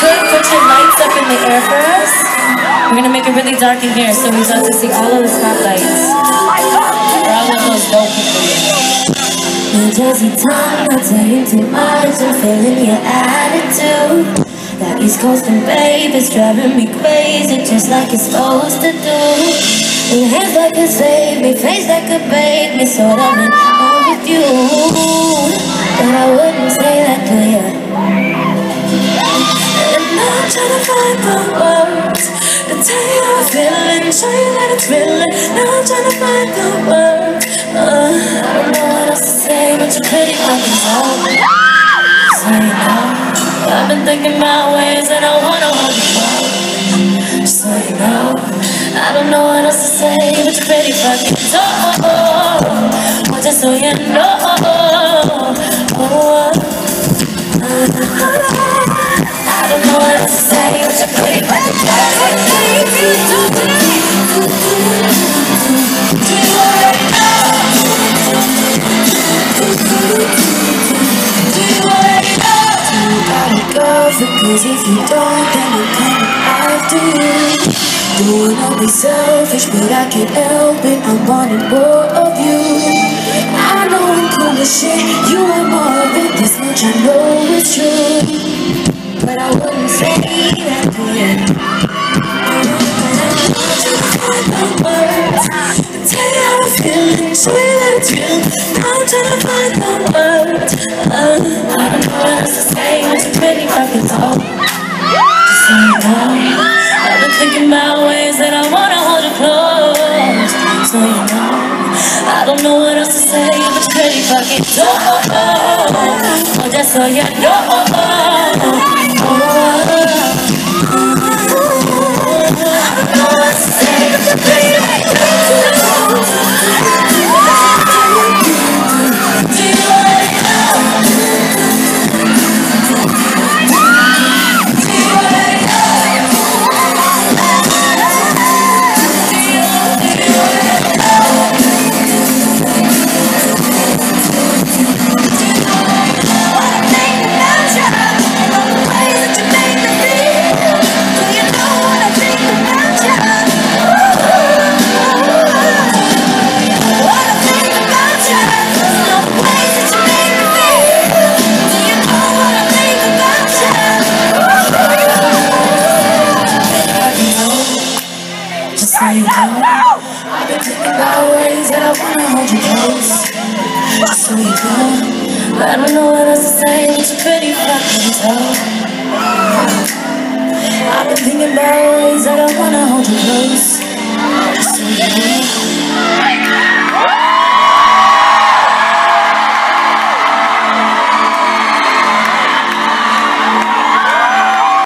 could put your lights up in the air for us? We're gonna make it really dark in here, so we'd love to see all of the spotlights. We're all of those dope people. Jersey tongue, not saying too much. I'm feeling your attitude. That East Coast and babe is driving me crazy, just like it's supposed to do. And hands like could save me, face that could break me, sort of in love with you. The words how I'm feeling, show you that it's real. Now I'm trying to find the words. Uh, I don't know what else to say, but you're pretty fucking cold. So you know. I've been thinking about ways that I wanna hold you close. So you know, I don't know what else to say, but you're pretty fucking dope. Cause if you don't, then I'm coming after you Don't wanna be selfish, but I can't help it. I'm wanting more of you. I know I'm cool as shit. You want more of it, this much I know it's true. But I wouldn't say that you. Tell you how I'm feeling, show you that it's real Now I'm trying to find the words you're pretty fucking dope. Oh, just so you know. I've been thinking about ways that I wanna hold you close Just so you come I don't know. what else to say but you're pretty fucking tough I've been thinking about ways that I wanna hold you close Just so you come